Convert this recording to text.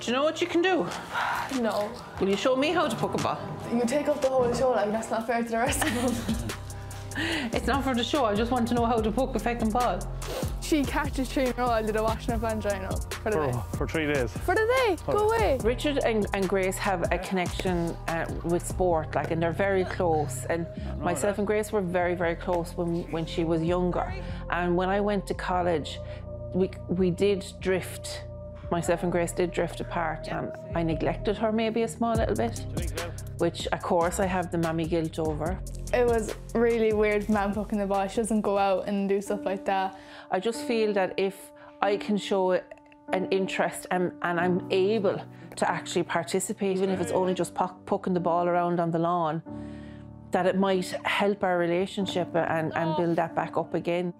Do you know what you can do? No. Will you show me how to puck a ball? You take off the whole show, like that's not fair to the rest of them. It's not for the show, I just want to know how to puck a fucking ball. she catches three in a row, I did a washing up angina for the For, day. for three days. For the day, go away. Richard and, and Grace have a connection uh, with sport, like, and they're very close. And myself and Grace were very, very close when, when she was younger. And when I went to college, we, we did drift. Myself and Grace did drift apart, and I neglected her maybe a small little bit, which, of course, I have the mammy guilt over. It was really weird, man pucking the ball. She doesn't go out and do stuff like that. I just feel that if I can show an interest and, and I'm able to actually participate, even if it's only just pucking the ball around on the lawn, that it might help our relationship and, and oh. build that back up again.